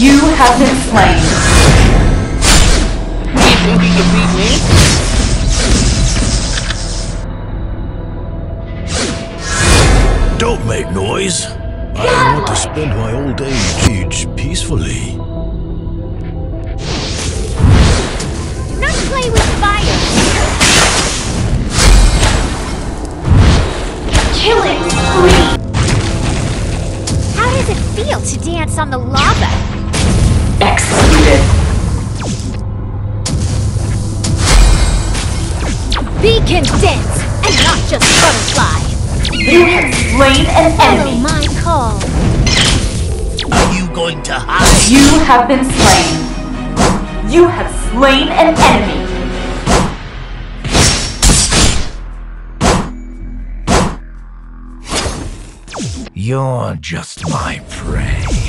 You have been slain. You think you can beat me? Don't make noise. I want to spend my old age peacefully. Do not play with fire! Killing spree. How does it feel to dance on the lava? Be condensed, and not just butterfly! You have slain an Follow enemy. my call. Are you going to hide? You have been slain. You have slain an enemy. You're just my prey.